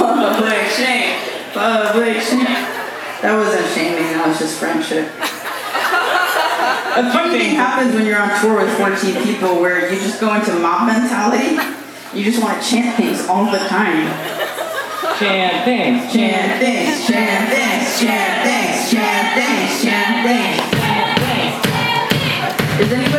Public shame. Public shame. That wasn't shaming, that was just friendship. A funny thing happens when you're on tour with 14 people where you just go into mob mentality. You just want to chant things all the time. Chant things. Chant things, chant things, chant things, chant things, chant things. Is anybody in love?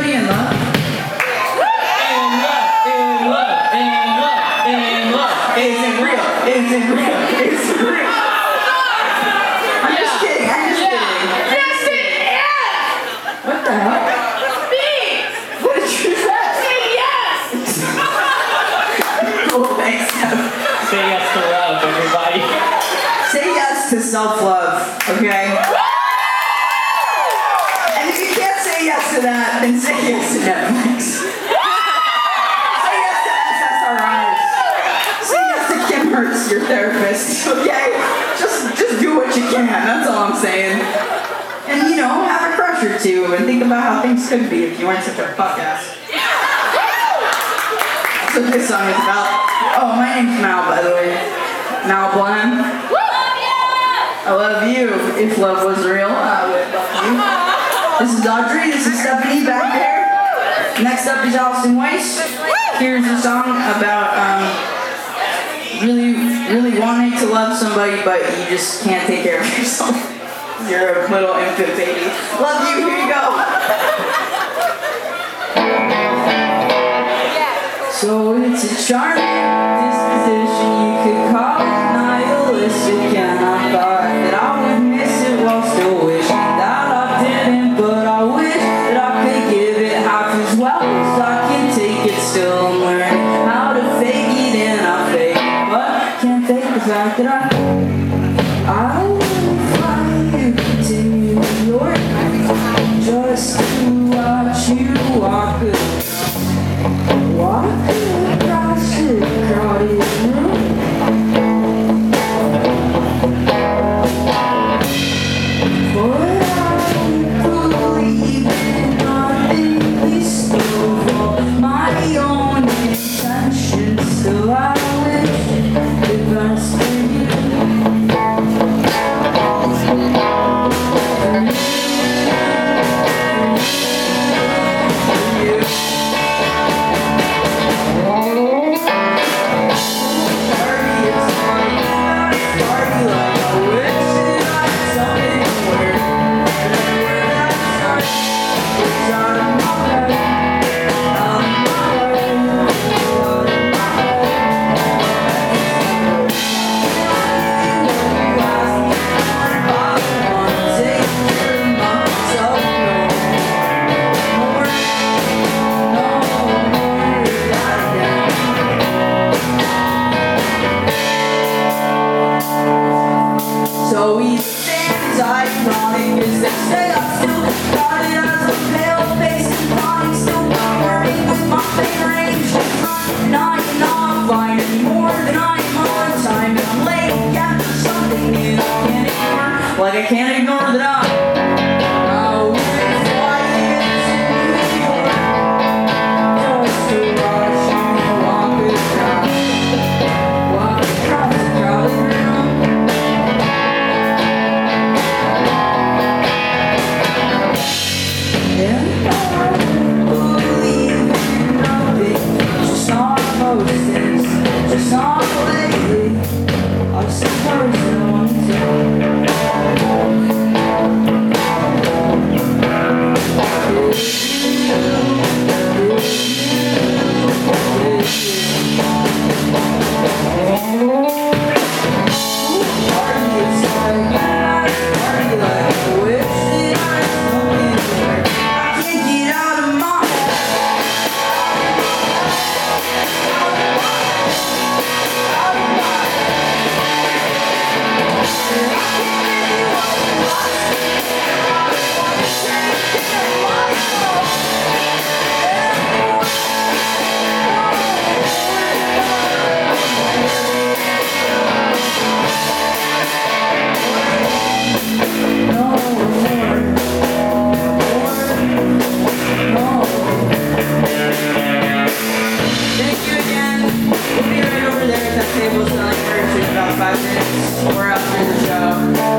To self-love, okay? And if you can't say yes to that, then say yes to Netflix. say yes to SSRIs. Say yes to Kim Hertz, your therapist, okay? Just, just do what you can, that's all I'm saying. And you know, have a crush or two and think about how things could be if you weren't such a fuck ass. That's what this song is about. Oh, my name's Mal, by the way. Mal Blum. I love you. If love was real, I would love you. This is Audrey. This is Stephanie back there. Next up is Allison Weiss. Here's a song about um, really, really wanting to love somebody, but you just can't take care of yourself. You're a little infant baby. Love you. Here you go. So it's a charming Still learning how to fake it and I fake But can't fake the fact that I I will fly you to New York. Just Got as a pale face? And body Still with my favorite more than I am? On time I'm late something and can't Like I can't ignore five minutes. We're after the show.